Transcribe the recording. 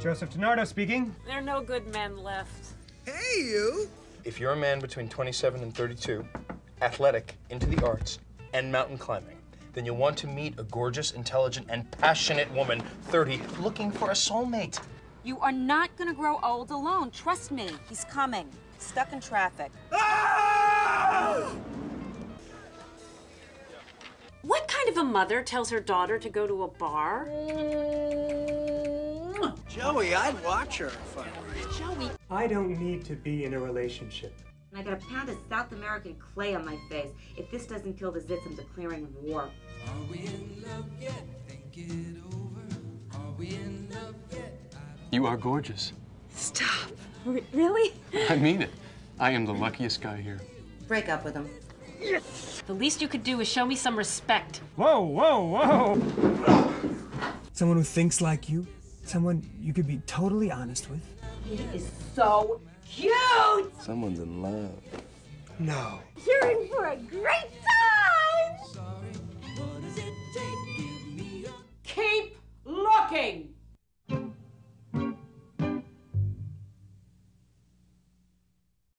Joseph DiNardo speaking. There are no good men left. Hey, you! If you're a man between 27 and 32, athletic, into the arts, and mountain climbing, then you'll want to meet a gorgeous, intelligent, and passionate woman, 30, looking for a soulmate. You are not gonna grow old alone. Trust me. He's coming. Stuck in traffic. What kind of a mother tells her daughter to go to a bar? Joey, I'd watch her if I were you. Joey. I don't need to be in a relationship. I got a pound of South American clay on my face. If this doesn't kill the zits, I'm declaring war. Are we in love yet? Think it over. Are we in love yet? You are gorgeous. Stop. R- really? I mean it. I am the luckiest guy here. Break up with him. Yes! The least you could do is show me some respect. Whoa, whoa, whoa! Someone who thinks like you. Someone you could be totally honest with. He is so cute! Someone's in love. No. You're in for a great